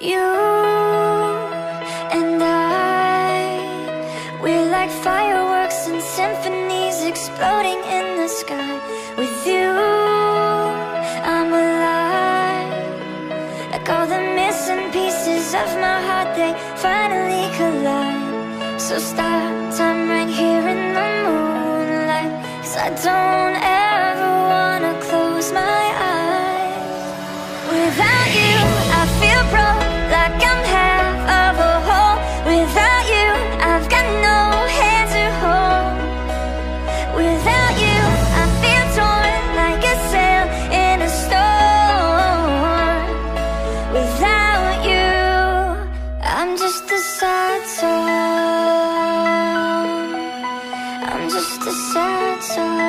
You. And I We're like fireworks and symphonies exploding in the sky. With you, I'm alive. Like all the missing pieces of my heart, they finally collide. So start time right here in the moonlight. Cause I don't ever wanna close my eyes. Without you so